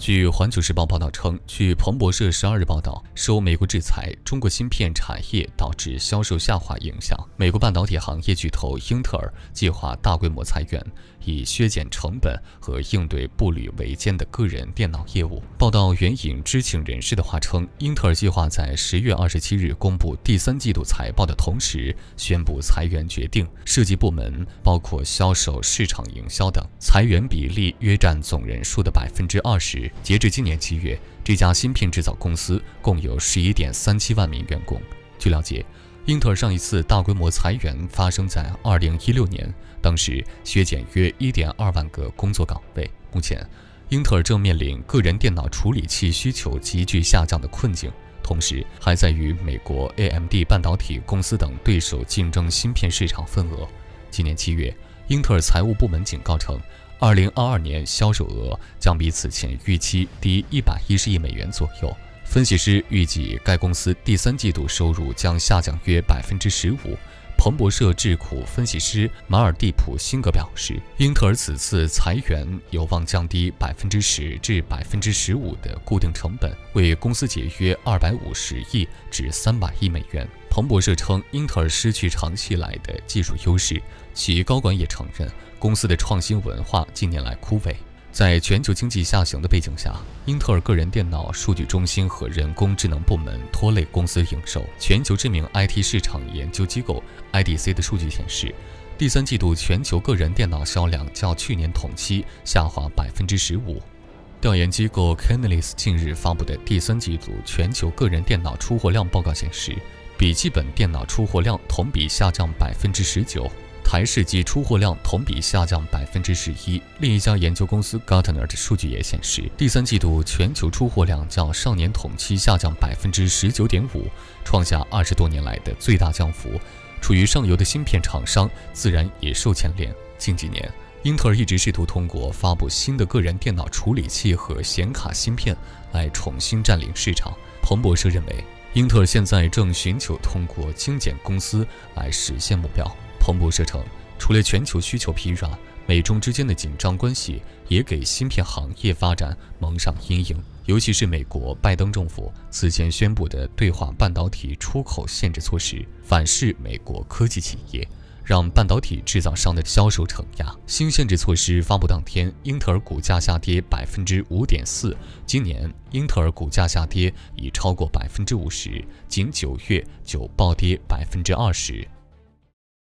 据《环球时报》报道称，据彭博社十二日报道，受美国制裁，中国芯片产业导致销售下滑影响，美国半导体行业巨头英特尔计划大规模裁员，以削减成本和应对步履维艰的个人电脑业务。报道援引知情人士的话称，英特尔计划在十月二十七日公布第三季度财报的同时，宣布裁员决定，涉及部门包括销售、市场营销等，裁员比例约占总人数的百分之二十。截至今年七月，这家芯片制造公司共有十一点三七万名员工。据了解，英特尔上一次大规模裁员发生在二零一六年，当时削减约一点二万个工作岗位。目前，英特尔正面临个人电脑处理器需求急剧下降的困境，同时还在与美国 AMD 半导体公司等对手竞争芯片市场份额。今年七月，英特尔财务部门警告称。二零二二年销售额将比此前预期低一百一十亿美元左右。分析师预计该公司第三季度收入将下降约百分之十五。彭博社智库分析师马尔蒂普辛格表示，英特尔此次裁员有望降低百分之十至百分之十五的固定成本，为公司节约二百五十亿至三百亿美元。彭博社称，英特尔失去长期来的技术优势，其高管也承认。公司的创新文化近年来枯萎，在全球经济下行的背景下，英特尔个人电脑数据中心和人工智能部门拖累公司营收。全球知名 IT 市场研究机构 IDC 的数据显示，第三季度全球个人电脑销量较去年同期下滑百分之十五。调研机构 Canalys 近日发布的第三季度全球个人电脑出货量报告显示，笔记本电脑出货量同比下降百分之十九。台式机出货量同比下降百分之十一。另一家研究公司 Gartner 的数据也显示，第三季度全球出货量较上年同期下降百分之十九点五，创下二十多年来的最大降幅。处于上游的芯片厂商自然也受牵连。近几年，英特尔一直试图通过发布新的个人电脑处理器和显卡芯片来重新占领市场。彭博社认为，英特尔现在正寻求通过精简公司来实现目标。彭博社称，除了全球需求疲软，美中之间的紧张关系也给芯片行业发展蒙上阴影。尤其是美国拜登政府此前宣布的对华半导体出口限制措施，反噬美国科技企业，让半导体制造商的销售承压。新限制措施发布当天，英特尔股价下跌百分之五点四。今年，英特尔股价下跌已超过百分之五十，仅九月就暴跌百分之二十。